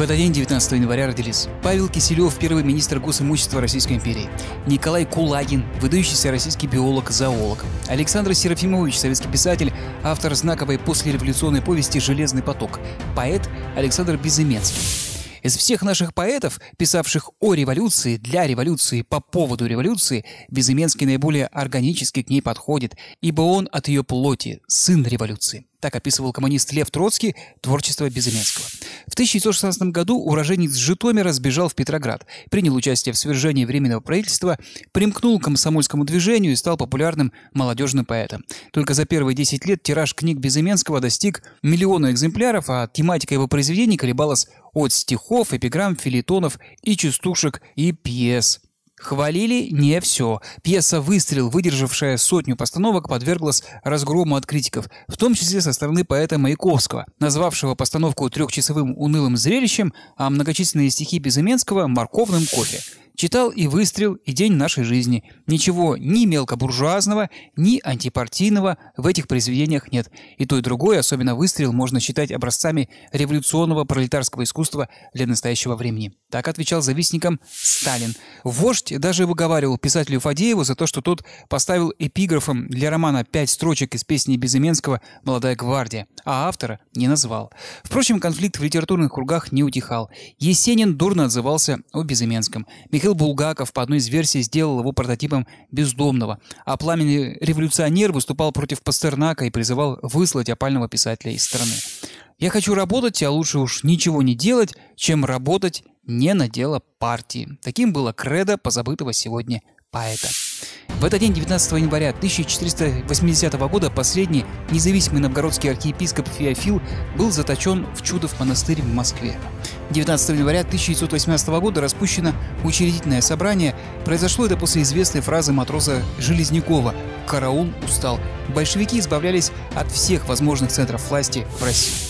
В этот день, 19 января, родились Павел Киселев, первый министр госимущества Российской империи, Николай Кулагин, выдающийся российский биолог-зоолог, Александр Серафимович, советский писатель, автор знаковой послереволюционной повести «Железный поток», поэт Александр Безыменский. Из всех наших поэтов, писавших о революции, для революции, по поводу революции, Безыменский наиболее органически к ней подходит, ибо он от ее плоти, сын революции. Так описывал коммунист Лев Троцкий творчество Безыменского. В 1916 году уроженец Житомира сбежал в Петроград, принял участие в свержении Временного правительства, примкнул к комсомольскому движению и стал популярным молодежным поэтом. Только за первые 10 лет тираж книг Безыменского достиг миллиона экземпляров, а тематика его произведений колебалась от стихов, эпиграмм, филитонов и частушек и пьес. Хвалили не все. Пьеса «Выстрел», выдержавшая сотню постановок, подверглась разгрому от критиков, в том числе со стороны поэта Маяковского, назвавшего постановку трехчасовым унылым зрелищем, а многочисленные стихи Безыменского – морковным кофе. Читал и «Выстрел», и «День нашей жизни». Ничего ни мелкобуржуазного, ни антипартийного в этих произведениях нет. И то, и другое, особенно «Выстрел», можно считать образцами революционного пролетарского искусства для настоящего времени. Так отвечал завистникам Сталин. Вождь даже выговаривал писателю Фадееву за то, что тот поставил эпиграфом для романа пять строчек из песни Безыменского «Молодая гвардия», а автора не назвал. Впрочем, конфликт в литературных кругах не утихал. Есенин дурно отзывался о Безыменском. Михаил Булгаков по одной из версий сделал его прототипом бездомного, а пламенный революционер выступал против Пастернака и призывал выслать опального писателя из страны. «Я хочу работать, а лучше уж ничего не делать, чем работать не на дело партии». Таким было кредо позабытого сегодня поэта. В этот день, 19 января 1480 года, последний независимый новгородский архиепископ Феофил был заточен в Чудов монастырь в Москве. 19 января 1918 года распущено учредительное собрание. Произошло это после известной фразы матроса Железнякова «Караул устал». Большевики избавлялись от всех возможных центров власти в России.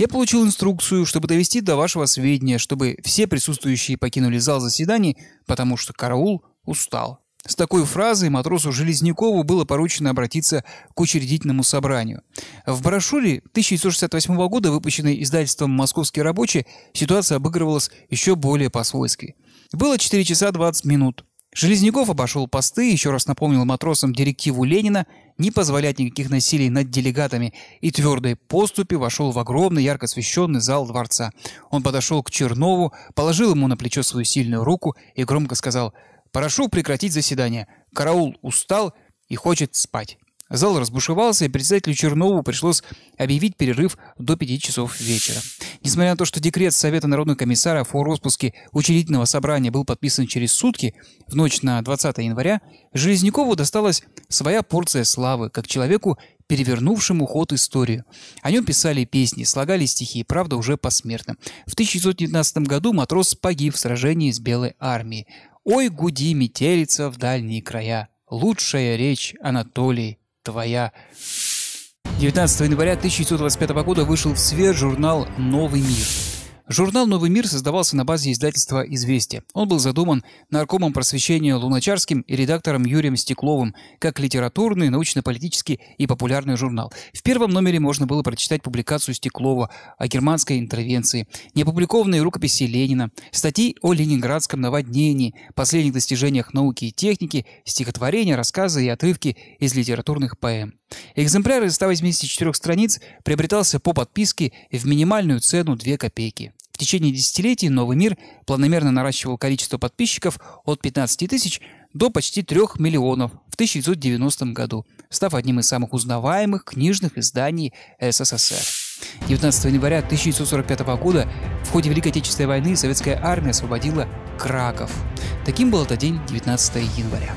Я получил инструкцию, чтобы довести до вашего сведения, чтобы все присутствующие покинули зал заседаний, потому что караул устал. С такой фразой матросу Железнякову было поручено обратиться к учредительному собранию. В брошюре 1968 года, выпущенной издательством «Московский рабочий», ситуация обыгрывалась еще более по-свойски. Было 4 часа 20 минут. Железняков обошел посты, еще раз напомнил матросам директиву Ленина не позволять никаких насилий над делегатами и твердой поступи вошел в огромный ярко освещенный зал дворца. Он подошел к Чернову, положил ему на плечо свою сильную руку и громко сказал – Прошу прекратить заседание. Караул устал и хочет спать. Зал разбушевался, и председателю Чернову пришлось объявить перерыв до 5 часов вечера. Несмотря на то, что декрет Совета народных комиссаров о распуске учредительного собрания был подписан через сутки, в ночь на 20 января, Железнякову досталась своя порция славы, как человеку, перевернувшему ход историю. О нем писали песни, слагали стихи, правда, уже посмертно. В 1919 году матрос погиб в сражении с Белой армией. Ой, гуди, метелица в дальние края, Лучшая речь, Анатолий, твоя. 19 января 1925 года вышел в свет журнал «Новый мир». Журнал «Новый мир» создавался на базе издательства «Известия». Он был задуман наркомом просвещения Луначарским и редактором Юрием Стекловым как литературный, научно-политический и популярный журнал. В первом номере можно было прочитать публикацию Стеклова о германской интервенции, неопубликованные рукописи Ленина, статьи о ленинградском наводнении, последних достижениях науки и техники, стихотворения, рассказы и отрывки из литературных поэм. Экземпляр из 184 страниц приобретался по подписке в минимальную цену 2 копейки течение десятилетий «Новый мир» планомерно наращивал количество подписчиков от 15 тысяч до почти 3 миллионов в 1990 году, став одним из самых узнаваемых книжных изданий СССР. 19 января 1945 года в ходе Великой Отечественной войны советская армия освободила Краков. Таким был этот день 19 января.